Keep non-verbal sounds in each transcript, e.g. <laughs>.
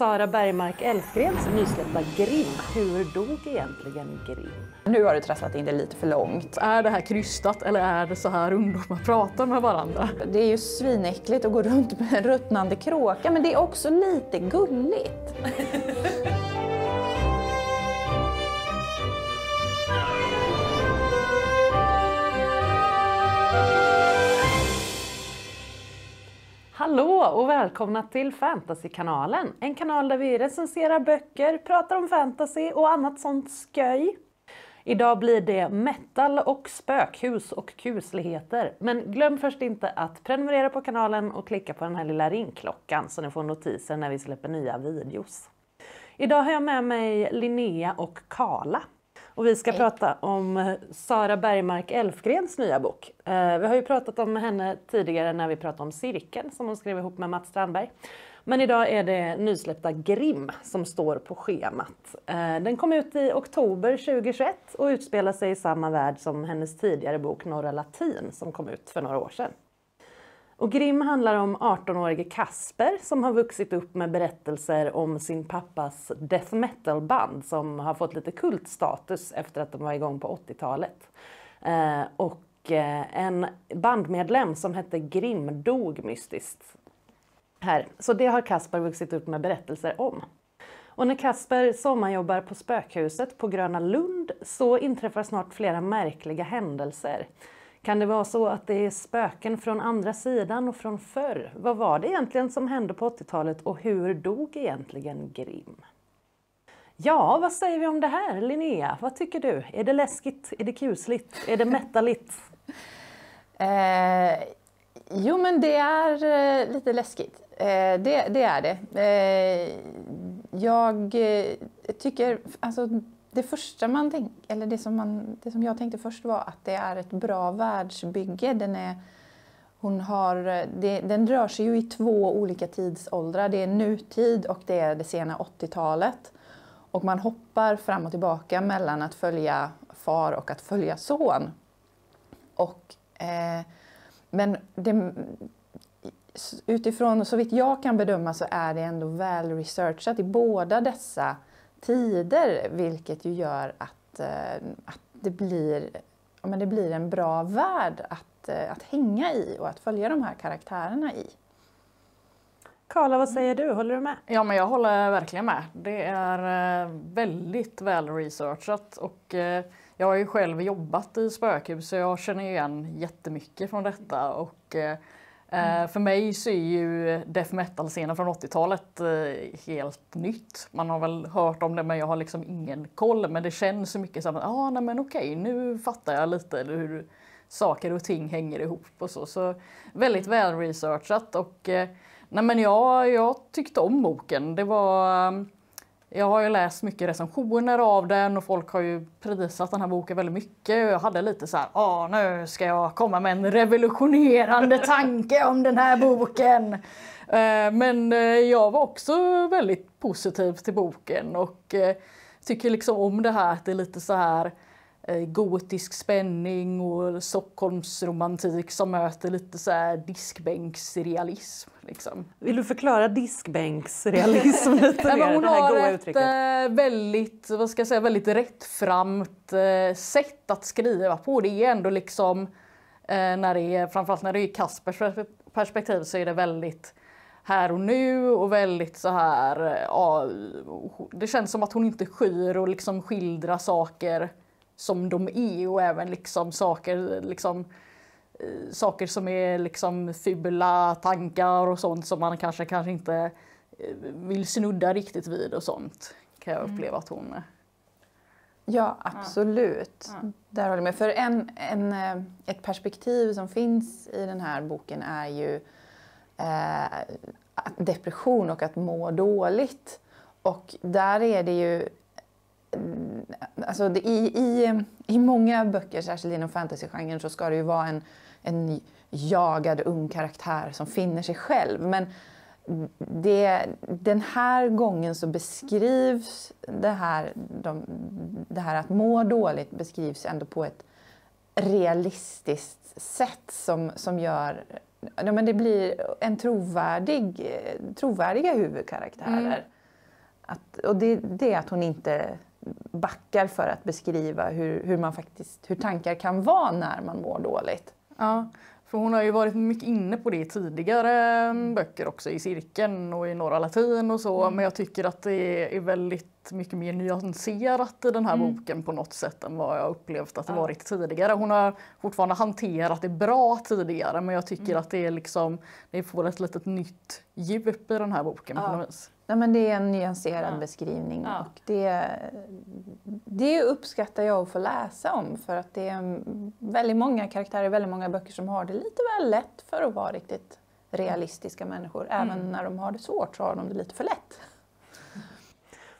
Sara Bergmark Elfgrens nysläppta Grim. Hur dog egentligen Grim? Nu har du trasslat in det lite för långt. Är det här krystat eller är det så här ungdomar pratar med varandra? Det är ju svinäckligt att gå runt med en ruttnande kråka men det är också lite gulligt. Hallå och välkomna till Fantasykanalen. En kanal där vi recenserar böcker, pratar om fantasy och annat sånt sköj. Idag blir det metal och spökhus och kusligheter. Men glöm först inte att prenumerera på kanalen och klicka på den här lilla ringklockan så ni får notiser när vi släpper nya videos. Idag har jag med mig Linnea och Kala. Och vi ska Hej. prata om eh, Sara Bergmark Elfgrens nya bok. Eh, vi har ju pratat om henne tidigare när vi pratade om Cirkeln som hon skrev ihop med Mats Strandberg. Men idag är det nysläppta Grim som står på schemat. Eh, den kom ut i oktober 2021 och utspelar sig i samma värld som hennes tidigare bok Norra Latin som kom ut för några år sedan. Och Grim handlar om 18-årige Kasper som har vuxit upp med berättelser om sin pappas death metal-band som har fått lite kultstatus efter att de var igång på 80-talet. Eh, och eh, en bandmedlem som hette Grim dog mystiskt här. Så det har Kasper vuxit upp med berättelser om. Och när Kasper sommarjobbar på spökhuset på Gröna Lund så inträffar snart flera märkliga händelser. Kan det vara så att det är spöken från andra sidan och från förr? Vad var det egentligen som hände på 80-talet och hur dog egentligen Grimm? Ja, vad säger vi om det här Linnea? Vad tycker du? Är det läskigt? Är det kusligt? Är det metaligt? <laughs> eh, jo, men det är eh, lite läskigt. Eh, det, det, är det. Eh, jag eh, tycker, alltså det första man tänk, eller det som, man, det som jag tänkte först var att det är ett bra världsbygge. Den, är, hon har, det, den rör sig ju i två olika tidsåldrar. Det är nutid och det är det sena 80-talet. Och man hoppar fram och tillbaka mellan att följa far och att följa son. Och, eh, men det, utifrån, så vitt jag kan bedöma, så är det ändå väl researchat i båda dessa tider vilket ju gör att, eh, att det, blir, men det blir en bra värld att, eh, att hänga i och att följa de här karaktärerna i. Karla, vad säger du? Håller du med? Ja, men jag håller verkligen med. Det är eh, väldigt väl researchat och jag har ju själv jobbat i spökhus så jag känner igen jättemycket från detta och Mm. För mig så är ju death metal-scenen från 80-talet eh, helt nytt. Man har väl hört om det men jag har liksom ingen koll. Men det känns så mycket som att ah, nej, men okej, nu fattar jag lite hur saker och ting hänger ihop och så. Så väldigt väl researchat och eh, nej, men jag, jag tyckte om boken. Det var jag har ju läst mycket recensioner av den och folk har ju prisat den här boken väldigt mycket. Jag hade lite så här, ah, nu ska jag komma med en revolutionerande <laughs> tanke om den här boken. Eh, men eh, jag var också väldigt positiv till boken och eh, tycker liksom om det här att det är lite så här gotisk spänning och Stockholmsromantik som möter lite så här diskbänksrealism. Liksom. Vill du förklara diskbänksrealism lite <laughs> mer? Hon har ett uttrycket. Eh, väldigt, vad ska jag säga, väldigt rättframt eh, sätt att skriva på. Det är ändå liksom, när det är, framförallt när det är Kaspers perspektiv så är det väldigt här och nu och väldigt så här, ja, det känns som att hon inte skyr och liksom skildra saker som de är och även liksom saker, liksom, eh, saker som är liksom fula tankar och sånt som man kanske, kanske inte eh, vill snudda riktigt vid och sånt kan jag mm. uppleva att hon är. Ja, absolut. Ja. Där håller jag med. För en, en, eh, ett perspektiv som finns i den här boken är ju eh, depression och att må dåligt. Och där är det ju alltså det, i, i, i många böcker, särskilt inom fantasygenren, så ska det ju vara en, en jagad ung karaktär som finner sig själv. Men det, den här gången så beskrivs det här, de, det här att må dåligt beskrivs ändå på ett realistiskt sätt som, som gör ja, men det blir en trovärdig, trovärdiga huvudkaraktärer. Mm. att, och det, det är att hon inte backar för att beskriva hur, hur, man faktiskt, hur tankar kan vara när man mår dåligt. Ja, för hon har ju varit mycket inne på det i tidigare böcker också, i Cirkeln och i Norra Latin och så. Mm. Men jag tycker att det är väldigt mycket mer nyanserat i den här mm. boken på något sätt än vad jag upplevt att det ja. varit tidigare. Hon har fortfarande hanterat det bra tidigare men jag tycker mm. att det är liksom, det får ett litet nytt djup i den här boken ja. på något vis. Ja, men det är en nyanserad ja. beskrivning ja. och det, det uppskattar jag att få läsa om för att det är väldigt många karaktärer, väldigt många böcker som har det lite väl lätt för att vara riktigt realistiska människor. Även mm. när de har det svårt så har de det lite för lätt.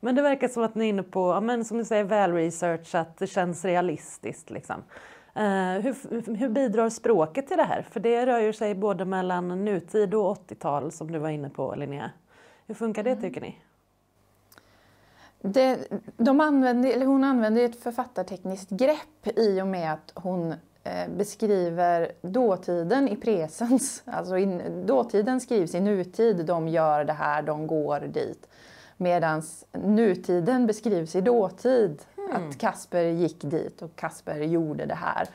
Men det verkar som att ni är inne på, ja, men som du säger, väl researchat, det känns realistiskt. Liksom. Uh, hur, hur, bidrar språket till det här? För det rör ju sig både mellan nutid och 80-tal som du var inne på Linnea. Hur funkar det tycker ni? Det, de använder, eller hon använder ett författartekniskt grepp i och med att hon eh, beskriver dåtiden i presens. <laughs> Alltså in, dåtiden skrivs i nutid, de gör det här, de går dit. Medan nutiden beskrivs i dåtid, mm. att Kasper gick dit och Kasper gjorde det här.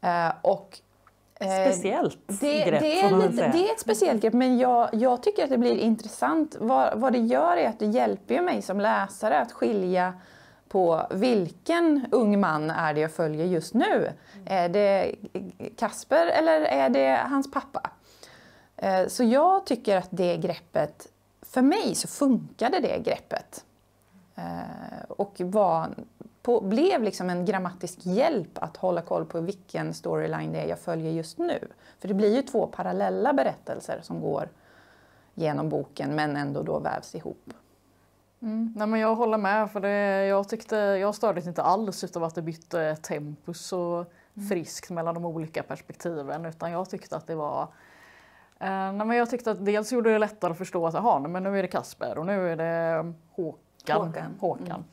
Eh, och speciellt det, grepp det är, lite, det är ett speciellt grepp men jag, jag tycker att det blir intressant. Vad, vad det gör är att det hjälper mig som läsare att skilja på vilken ung man är det jag följer just nu. Mm. Är det Kasper eller är det hans pappa? Eh, så jag tycker att det greppet, för mig så funkade det greppet. Eh, och var på, blev liksom en grammatisk hjälp att hålla koll på vilken storyline det är jag följer just nu. För det blir ju två parallella berättelser som går genom boken men ändå då vävs ihop. Mm. Nej, men jag håller med, för det, jag, tyckte, jag stördes inte alls utav att det bytte tempus så mm. friskt mellan de olika perspektiven utan jag tyckte att det var eh, nej, men jag tyckte att dels gjorde det lättare att förstå att aha, men nu är det Kasper och nu är det Håkan. Håkan. Håkan. Mm.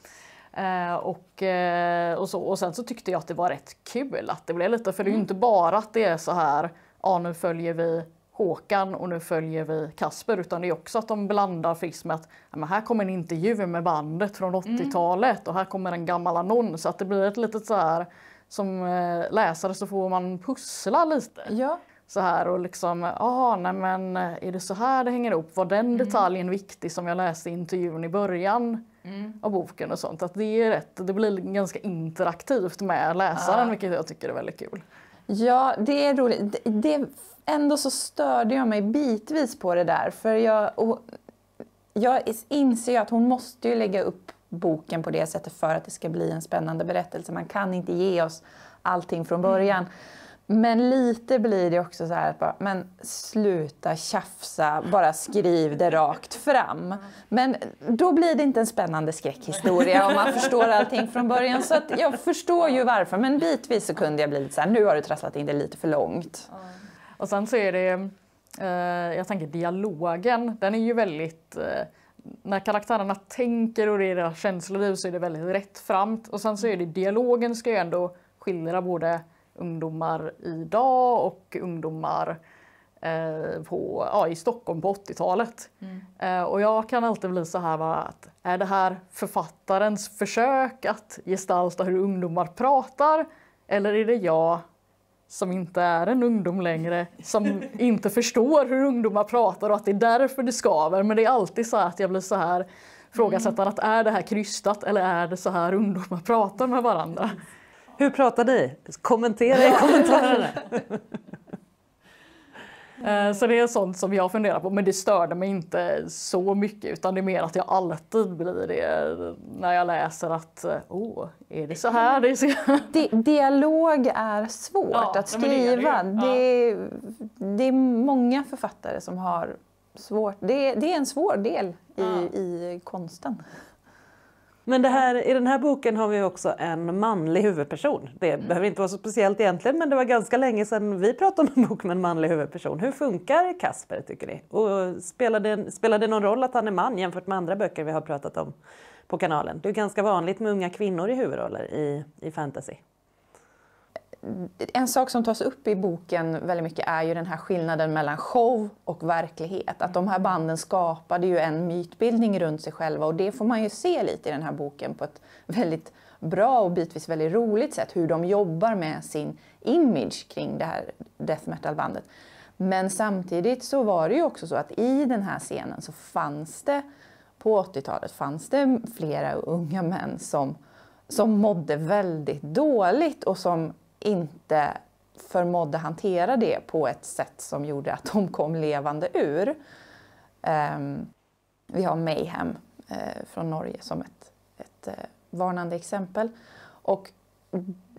Eh, och, eh, och, så, och sen så tyckte jag att det var rätt kul att det blev lite, för det är ju mm. inte bara att det är så här, ja nu följer vi Håkan och nu följer vi Kasper utan det är också att de blandar friskt med att ja, men här kommer en intervju med bandet från 80-talet mm. och här kommer en gammal annons så att det blir ett litet så här som eh, läsare så får man pussla lite. Ja. Så här och liksom, ja nej men är det så här det hänger ihop? Var den mm. detaljen mm. viktig som jag läste i intervjun i början? Mm. av boken och sånt. Att det är rätt, det blir ganska interaktivt med läsaren ja. vilket jag tycker är väldigt kul. Ja, det är roligt. Det, det, ändå så störde jag mig bitvis på det där för jag, och, jag inser ju att hon måste ju lägga upp boken på det sättet för att det ska bli en spännande berättelse. Man kan inte ge oss allting från början. Mm. Men lite blir det också så här att bara, men sluta tjafsa, bara skriv det rakt fram. Men då blir det inte en spännande skräckhistoria om man förstår allting från början. Så att jag förstår ju varför, men bitvis så kunde jag bli lite så här, nu har du trasslat in det lite för långt. Och sen så är det, eh, jag tänker dialogen, den är ju väldigt eh, när karaktärerna tänker och det är deras känsloliv så är det väldigt rättframt. Och sen så är det dialogen ska ju ändå skildra både ungdomar idag och ungdomar eh, på, ja, i Stockholm på 80-talet. Mm. Eh, och jag kan alltid bli så här att är det här författarens försök att gestalta hur ungdomar pratar eller är det jag som inte är en ungdom längre, som <laughs> inte förstår hur ungdomar pratar och att det är därför det skaver. Men det är alltid så att jag blir så här frågasättande att är det här krystat eller är det så här ungdomar pratar med varandra? Hur pratar ni? Kommentera i kommentarerna. <laughs> Eh, så det är sånt som jag funderar på men det störde mig inte så mycket utan det är mer att jag alltid blir det när jag läser att oh, är det så här det ser Dialog är svårt ja, att skriva. Det, det, ja. det, är många författare som har svårt. Det, det är en svår del i, ja. i konsten. Men det här, i den här boken har vi också en manlig huvudperson. Det mm. behöver inte vara så speciellt egentligen men det var ganska länge sedan vi pratade om en bok med en manlig huvudperson. Hur funkar Kasper tycker ni? Och spelar det, spelar det någon roll att han är man jämfört med andra böcker vi har pratat om på kanalen? Det är ganska vanligt med unga kvinnor i huvudroller i, i fantasy en sak som tas upp i boken väldigt mycket är ju den här skillnaden mellan show och verklighet. Att de här banden skapade ju en mytbildning runt sig själva och det får man ju se lite i den här boken på ett väldigt bra och bitvis väldigt roligt sätt hur de jobbar med sin image kring det här death metal-bandet. Men samtidigt så var det ju också så att i den här scenen så fanns det på 80-talet fanns det flera unga män som, som mådde väldigt dåligt och som inte förmådde hantera det på ett sätt som gjorde att de kom levande ur. Um, vi har Mayhem uh, från Norge som ett, ett uh, varnande exempel. Och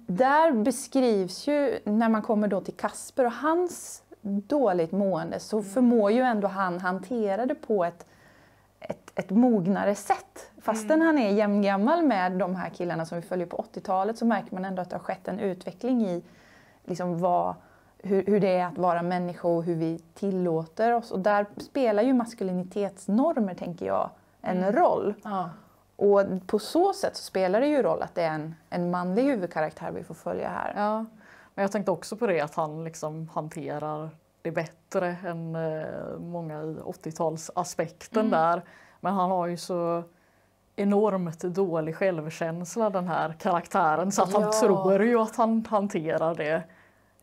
där beskrivs ju, när man kommer då till Kasper och hans dåligt mående, så förmår ju ändå han hantera det på ett, ett, mognare sätt. Fastän mm. han är jämngammal med de här killarna som vi följer på 80-talet så märker man ändå att det har skett en utveckling i liksom vad, hur, hur det är att vara människa och hur vi tillåter oss. Och där spelar ju maskulinitetsnormer, tänker jag, en mm. roll. Ja. Och på så sätt så spelar det ju roll att det är en, en manlig huvudkaraktär vi får följa här. Ja, men jag tänkte också på det att han liksom hanterar det bättre än eh, många i 80-talsaspekten mm. där. Men han har ju så enormt dålig självkänsla den här karaktären så att ja. han tror ju att han hanterar det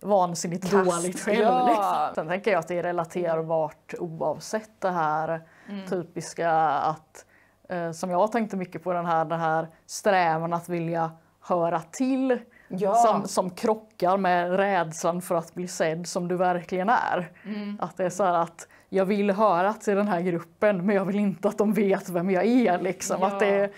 vansinnigt Kast. dåligt själv. Ja. Liksom. Sen tänker jag att det är relaterbart oavsett det här mm. typiska att eh, som jag tänkte mycket på den här, den här strävan att vilja höra till ja. som, som krockar med rädslan för att bli sedd som du verkligen är. Mm. Att det är så att jag vill höra till den här gruppen men jag vill inte att de vet vem jag är. Liksom. Ja. Att det,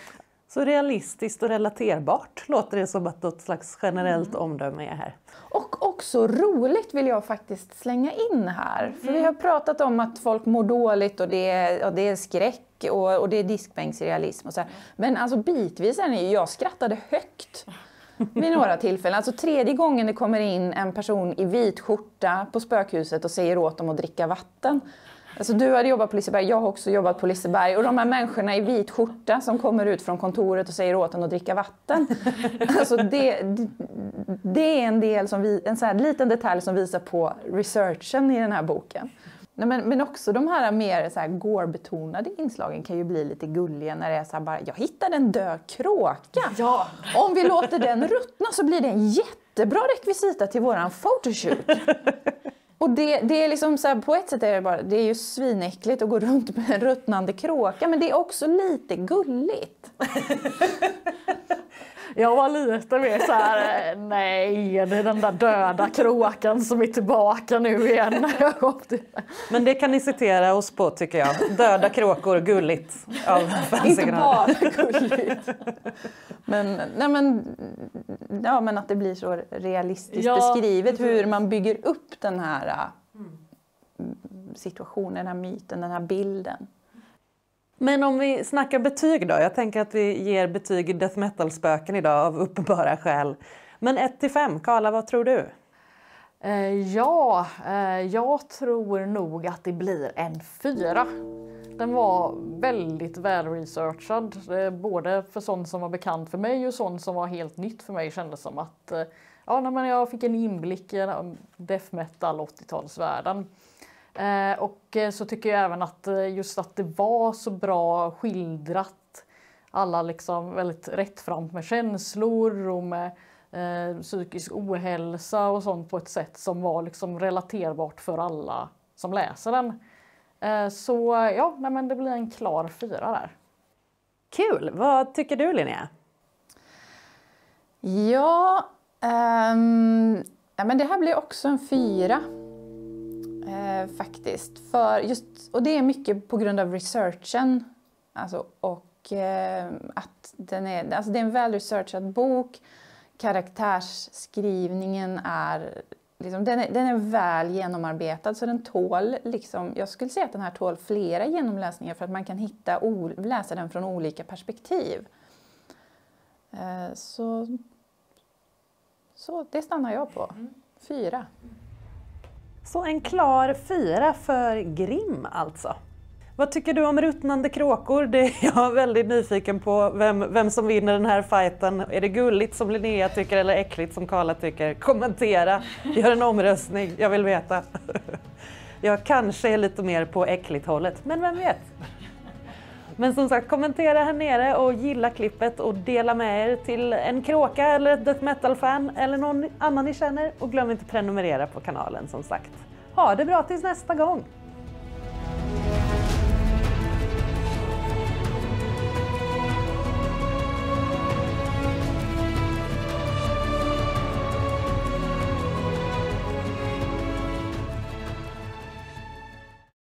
så realistiskt och relaterbart låter det som att något slags generellt mm. omdöme är här. Och också roligt vill jag faktiskt slänga in här. För mm. vi har pratat om att folk mår dåligt och det är, och det är skräck och, och det är diskbänksrealism och så här. Men alltså bitvis är det jag skrattade högt vid några tillfällen. Alltså tredje gången det kommer in en person i vit skjorta på spökhuset och säger åt dem att dricka vatten. Alltså du hade jobbat på Liseberg, jag har också jobbat på Liseberg och de här människorna i vit skjorta som kommer ut från kontoret och säger åt en att dricka vatten. <laughs> Alltså det, det är en, del som vi, en så liten detalj som visar på researchen i den här boken. Nej, men, men också de här mer så här gore-betonade inslagen kan ju bli lite gulliga när det är så här bara, jag hittade en död kråka. Ja. Om vi låter den ruttna så blir det en jättebra rekvisita till våran photoshoot. <laughs> Och det, det är liksom så här, på ett sätt är det bara, det är ju svinäckligt att gå runt med en ruttnande kråka men det är också lite gulligt. <laughs> Jag var lite mer så här, nej, det är den där döda kråkan som är tillbaka nu igen. <laughs> Men det kan ni citera oss på tycker jag. Döda kråkor, gulligt. Inte bara gulligt. Men, nej men, ja, men att det blir så realistiskt ja, beskrivet hur man bygger upp den här mm. situationen, den här myten, den här bilden. Men om vi snackar betyg då. Jag tänker att vi ger betyg i death metal-spöken idag av uppenbara skäl. Men 1 till 5, Karla, vad tror du? Eh, ja, eh, jag tror nog att det blir en fyra. Den var väldigt väl researchad, eh, både för sånt som var bekant för mig och sånt som var helt nytt för mig kändes som att eh, ja, men jag fick en inblick i death metal 80-talsvärlden. Eh, och eh, så tycker jag även att eh, just att det var så bra skildrat alla liksom väldigt rättframt med känslor och med eh, psykisk ohälsa och sånt på ett sätt som var liksom relaterbart för alla som läser den. Eh, så ja, nej, men det blir en klar fyra där. Kul! Vad tycker du Linnea? Ja, um, ja men det här blir också en fyra eh, faktiskt. För just, och det är mycket på grund av researchen. Alltså, och eh, att den är, alltså det är en välresearchad bok. Karaktärsskrivningen är, liksom, den är, den är väl genomarbetad så den tål, liksom, jag skulle säga att den här tål flera genomläsningar för att man kan hitta, läsa den från olika perspektiv. Eh, så, så det stannar jag på. Mm. Fyra. Så en klar fyra för Grim alltså. Vad tycker du om ruttnande kråkor? Det är jag väldigt nyfiken på vem, vem som vinner den här fighten. Är det gulligt som Linnea tycker eller äckligt som Karla tycker? Kommentera, gör en omröstning, jag vill veta. <laughs> Jag kanske är lite mer på äckligt hållet, men vem vet? Men som sagt, kommentera här nere och gilla klippet och dela med er till en kråka eller ett death metal-fan eller någon annan ni känner. Och glöm inte prenumerera på kanalen som sagt. Ha det bra tills nästa gång!